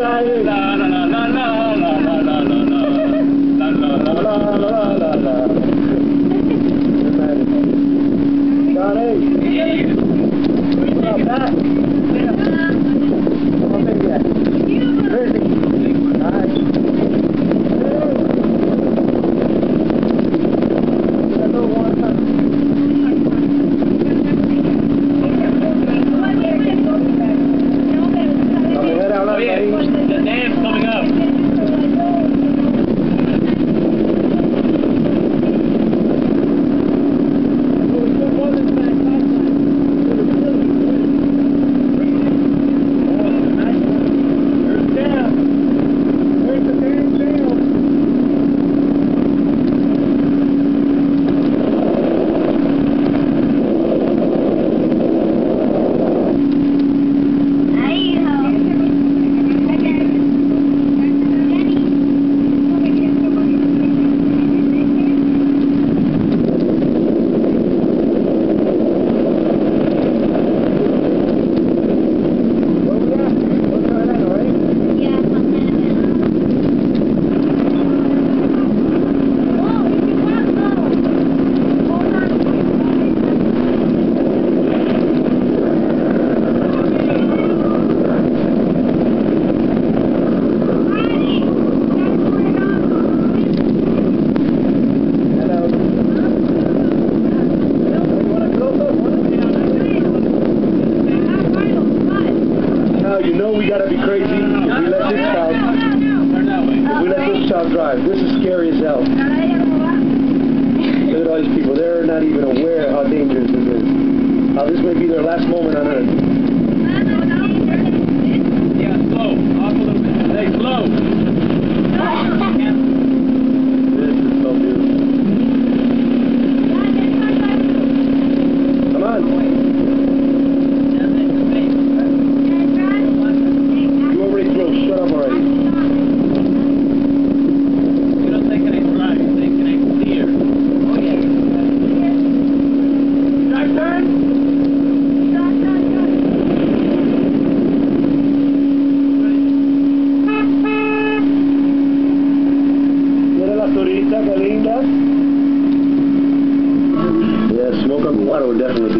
真的。Gotta be crazy if we let this child, if we let this child drive. This is scary as hell. Look at all these people. They're not even aware how dangerous this is. How this may be their last moment on earth. Definitely be